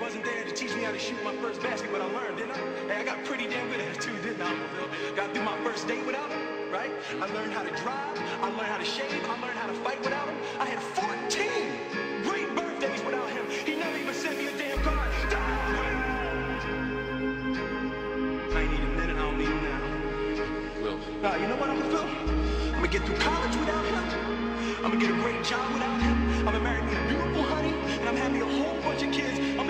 Wasn't there to teach me how to shoot my first basket, but I learned, didn't I? Hey, I got pretty damn good at it too, didn't I? Got through my first date without him, right? I learned how to drive, I learned how to shave, I learned how to fight without him. I had 14 great birthdays without him. He never even sent me a damn card. I ain't need a minute, I don't need him now. Will. Nah, you know what I'm gonna do? I'm gonna get through college without him. I'm gonna get a great job without him. I'm gonna marry me a beautiful honey, and I'm having a whole bunch of kids.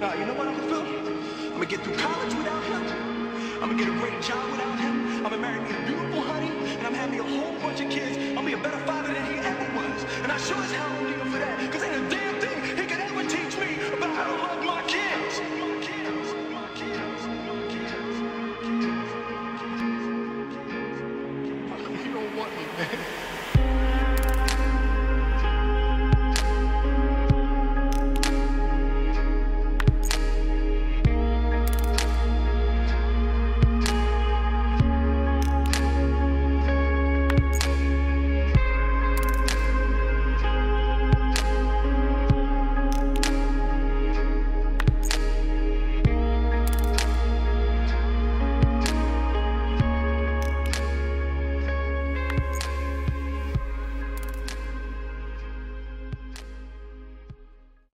Nah, you know what gonna do? I'm gonna get through college without him. I'm gonna get a great job without him. I'm gonna marry me a beautiful honey,